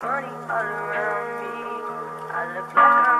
Money all around me. I look like